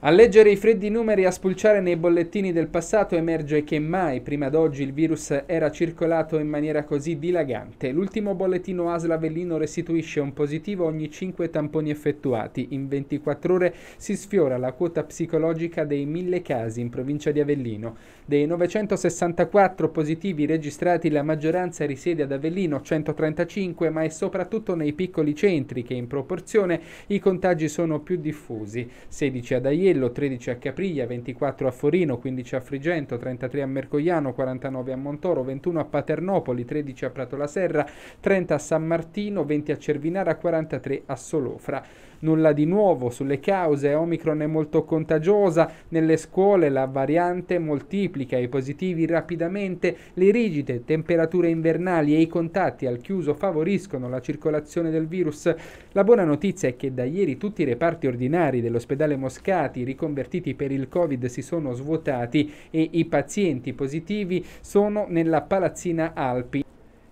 A leggere i freddi numeri e a spulciare nei bollettini del passato emerge che mai prima d'oggi il virus era circolato in maniera così dilagante. L'ultimo bollettino ASL Avellino restituisce un positivo ogni 5 tamponi effettuati. In 24 ore si sfiora la quota psicologica dei 1000 casi in provincia di Avellino. Dei 964 positivi registrati la maggioranza risiede ad Avellino, 135, ma è soprattutto nei piccoli centri che in proporzione i contagi sono più diffusi. 16 ad Aiello, Aiello, 13 a Capriglia, 24 a Forino, 15 a Frigento, 33 a Mercogliano, 49 a Montoro, 21 a Paternopoli, 13 a Prato la Serra, 30 a San Martino, 20 a Cervinara, 43 a Solofra. Nulla di nuovo sulle cause, Omicron è molto contagiosa, nelle scuole la variante moltiplica i positivi rapidamente, le rigide temperature invernali e i contatti al chiuso favoriscono la circolazione del virus. La buona notizia è che da ieri tutti i reparti ordinari dell'ospedale Moscati riconvertiti per il Covid si sono svuotati e i pazienti positivi sono nella palazzina Alpi.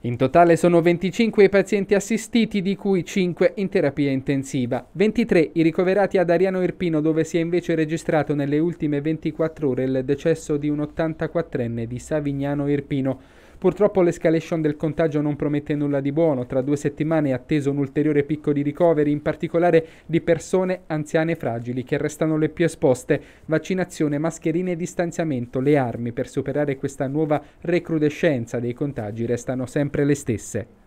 In totale sono 25 i pazienti assistiti, di cui 5 in terapia intensiva. 23 i ricoverati ad Ariano Irpino, dove si è invece registrato nelle ultime 24 ore il decesso di un 84enne di Savignano Irpino. Purtroppo l'escalation del contagio non promette nulla di buono. Tra due settimane è atteso un ulteriore picco di ricoveri, in particolare di persone anziane e fragili, che restano le più esposte. Vaccinazione, mascherine e distanziamento, le armi per superare questa nuova recrudescenza dei contagi restano sempre le stesse.